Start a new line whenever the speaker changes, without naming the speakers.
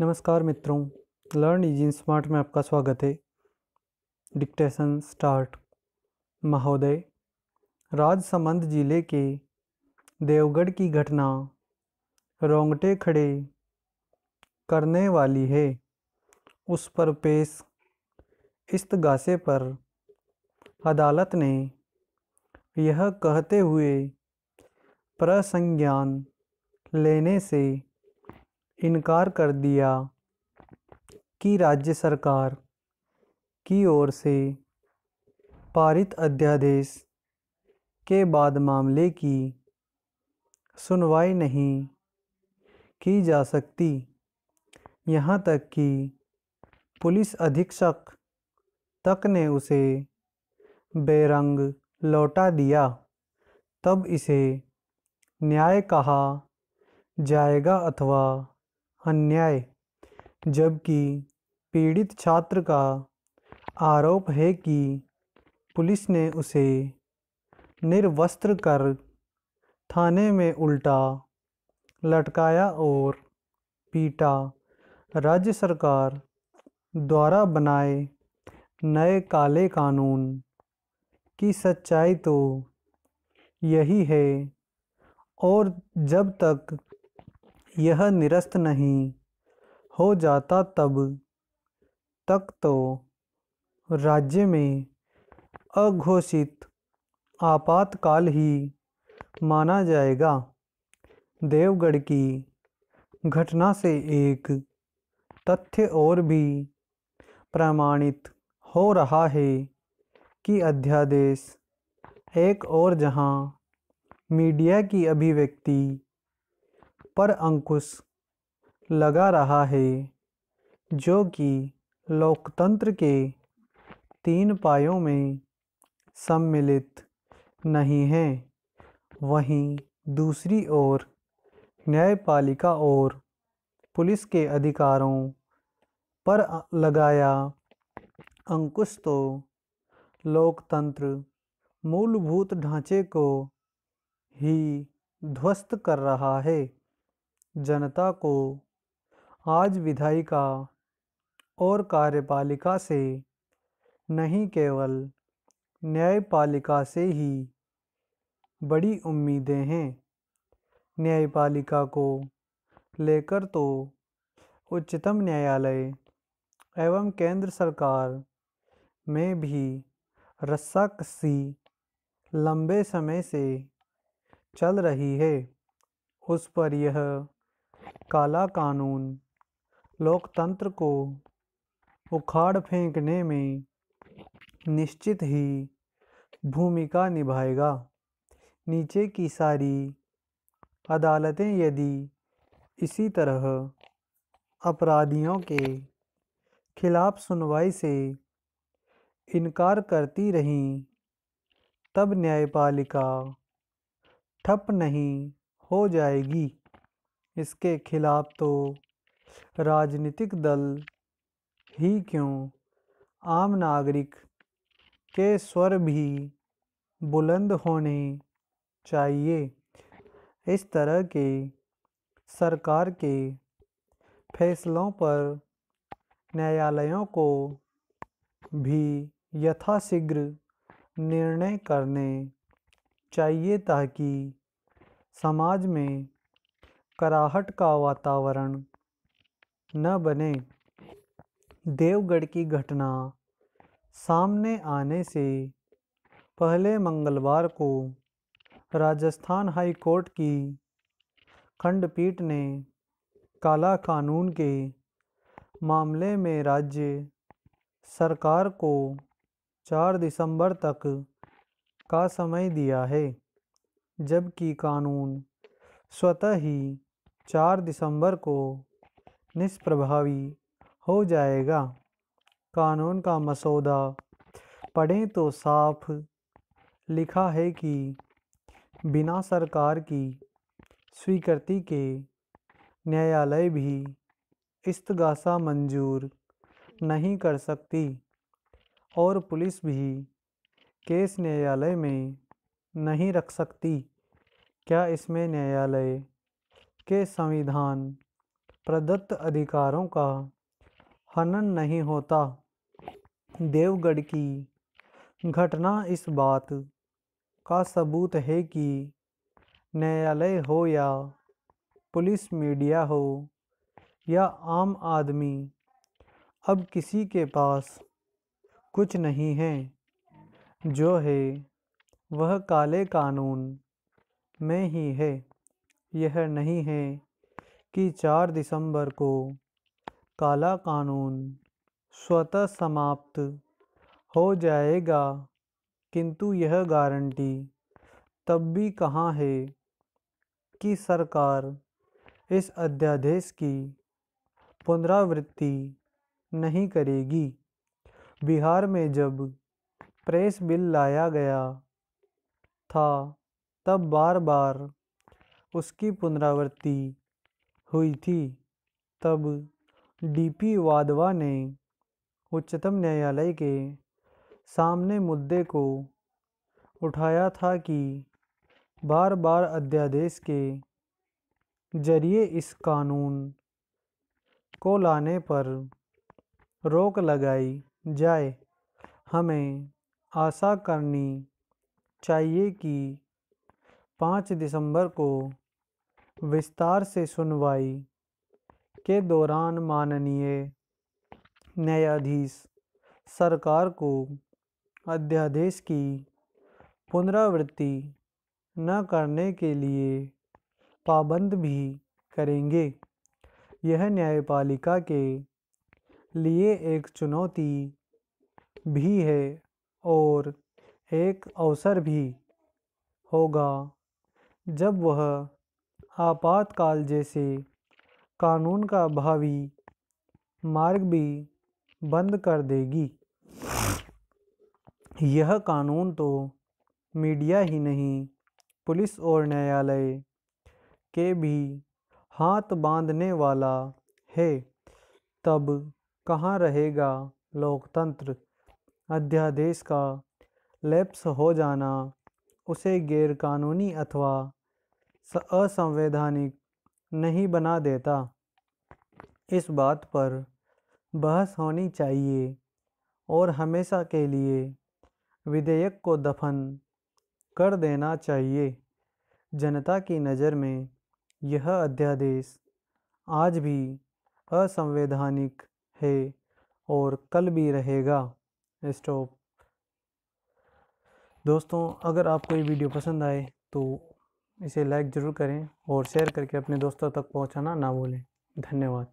नमस्कार मित्रों, learn easy smart में आपका स्वागत है। Dictation start. महोदय, राजसमंद ज़िले के देवगढ़ की घटना रोंगटे खड़े करने वाली है। उस पर पेश इस इस्तगासे पर अदालत ने यह कहते हुए प्रसंज्ञान लेने से इनकार कर दिया कि राज्य सरकार की ओर से पारित अध्यादेश के बाद मामले की सुनवाई नहीं की जा सकती। यहाँ तक कि पुलिस अधीक्षक तक ने उसे बेरंग लौटा दिया। तब इसे न्याय कहा जाएगा अथवा अन्याय, जबकि पीड़ित छात्र का आरोप है कि पुलिस ने उसे निर्वस्त्र कर थाने में उल्टा लटकाया और पीटा। राज्य सरकार द्वारा बनाए नए काले कानून की सच्चाई तो यही है और जब तक यह निरस्त नहीं। हो जाता तब तक तो राज्य में अघोषित आपातकाल ही माना जाएगा। देवगढ़ की घटना से एक तथ्य और भी प्रमाणित हो रहा है कि अध्यादेश एक और जहाँ मीडिया की अभिव्यक्ति पर अंकुश लगा रहा है, जो कि लोकतंत्र के तीन पायों में सम्मिलित नहीं है। वहीं दूसरी ओर न्यायपालिका और पुलिस के अधिकारों पर लगाया अंकुश तो लोकतंत्र मूलभूत ढांचे को ही ध्वस्त कर रहा है। जनता को आज विधायिका और कार्यपालिका से नहीं केवल न्यायपालिका से ही बड़ी उम्मीदें हैं। न्यायपालिका को लेकर तो उच्चतम न्यायालय एवं केंद्र सरकार में भी रस्साकसी लंबे समय से चल रही है। उस पर यह काला कानून, लोकतंत्र को उखाड़ फेंकने में निश्चित ही भूमिका निभाएगा। नीचे की सारी अदालतें यदि इसी तरह अपराधियों के खिलाफ सुनवाई से इनकार करती रहीं, तब न्यायपालिका ठप नहीं हो जाएगी। इसके खिलाफ तो राजनीतिक दल ही क्यों? आम नागरिक के स्वर भी बुलंद होने चाहिए। इस तरह के सरकार के फैसलों पर न्यायालयों को भी यथाशीघ्र निर्णय करने चाहिए ताकि समाज में कराहट का वातावरण न बने। देवगढ़ की घटना सामने आने से पहले मंगलवार को राजस्थान हाई कोर्ट की खंडपीठ ने काला कानून के मामले में राज्य सरकार को 4 दिसंबर तक का समय दिया है, जबकि कानून स्वतः ही 4 दिसंबर को निष्प्रभावी हो जाएगा। कानून का मसौदा, पढ़ें तो साफ़ लिखा है कि बिना सरकार की स्वीकृति के न्यायालय भी इस्तगासा मंजूर नहीं कर सकती और पुलिस भी केस न्यायालय में नहीं रख सकती। क्या इसमें न्यायालय के संविधान प्रदत्त अधिकारों का हनन नहीं होता। देवगढ़ की घटना इस बात का सबूत है कि न्यायालय हो या पुलिस मीडिया हो या आम आदमी, अब किसी के पास कुछ नहीं है। जो है, वह काले कानून में ही है। यह नहीं है कि 4 दिसंबर को काला कानून स्वतः समाप्त हो जाएगा, किंतु यह गारंटी तब भी कहाँ है कि सरकार इस अध्यादेश की पुनरावृत्ति नहीं करेगी। बिहार में जब प्रेस बिल लाया गया था, तब बार बार उसकी पुनरावृत्ति हुई थी। तब डीपी वाधवा ने उच्चतम न्यायालय के सामने मुद्दे को उठाया था कि बार बार अध्यादेश के ज़रिए इस कानून को लाने पर रोक लगाई जाए। हमें आशा करनी चाहिए कि 5 दिसंबर को विस्तार से सुनवाई के दौरान माननीय न्यायाधीश सरकार को अध्यादेश की पुनरावृत्ति न करने के लिए पाबंद भी करेंगे। यह न्यायपालिका के लिए एक चुनौती भी है और एक अवसर भी होगा। जब वह आपातकाल जैसे कानून का भावी मार्ग भी बंद कर देगी। यह कानून तो मीडिया ही नहीं, पुलिस और न्यायालय के भी हाथ बांधने वाला है। तब कहाँ रहेगा लोकतंत्र? अध्यादेश का लैप्स हो जाना उसे गैरकानूनी अथवा असंवैधानिक नहीं बना देता। इस बात पर बहस होनी चाहिए और हमेशा के लिए विधेयक को दफन कर देना चाहिए। जनता की नज़र में यह अध्यादेश आज भी असंवैधानिक है और कल भी रहेगा। स्टॉप। दोस्तों, अगर आपको ये वीडियो पसंद आए तो इसे लाइक ज़रूर करें और शेयर करके अपने दोस्तों तक पहुंचाना ना भूलें। धन्यवाद।